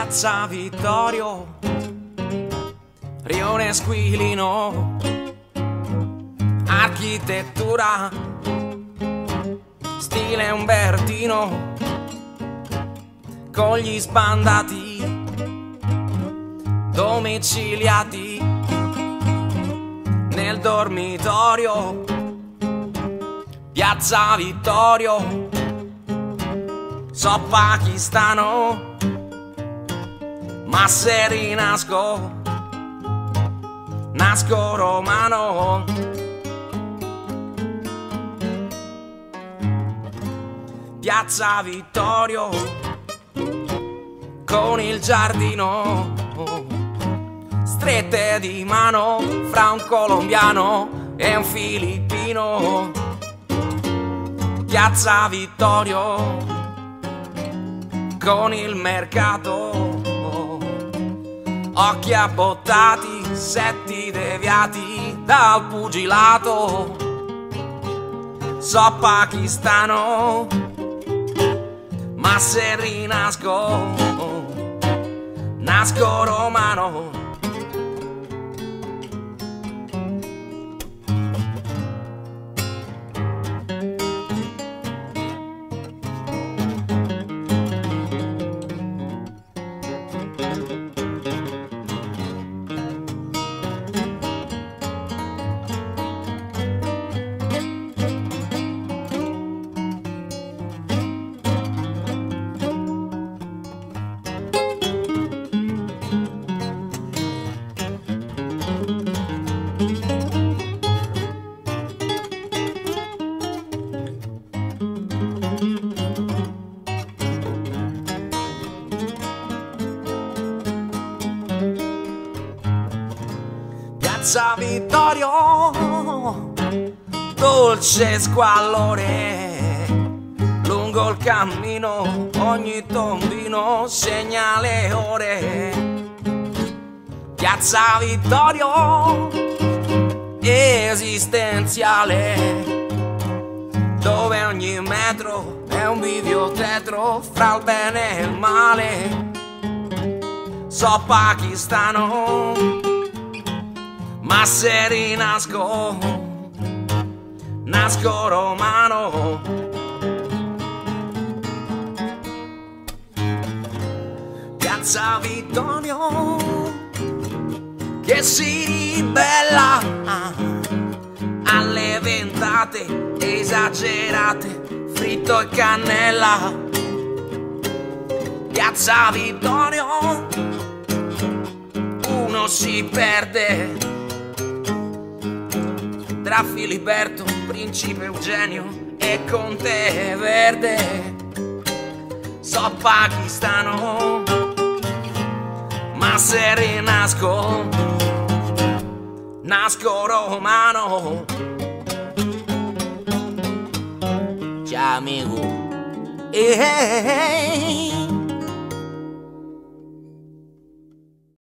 Piazza Vittorio, Rione Squilino, architettura, stile Umbertino, con gli sbandati, domiciliati nel dormitorio, Piazza Vittorio, so pakistano ma se rinasco, nasco romano. Piazza Vittorio con il giardino, strette di mano fra un colombiano e un filippino. Piazza Vittorio con il mercato occhi abbottati, setti deviati dal pugilato. So pakistano, ma se rinasco, nasco romano. Piazza Vittorio, dolce squallore, lungo il cammino ogni tombino segna le ore. Piazza Vittorio, esistenziale, dove ogni metro è un bivio tetro fra il bene e il male. So pakistano ma se rinasco, nasco romano. Piazza Vittorio che si ribella alle ventate esagerate, fritto e cannella. Piazza Vittorio, uno si perde tra Filiberto, Principe Eugenio e Conte Verde. So pakistano, ma se rinasco, nasco romano. Ciao amico. Hey, hey, hey.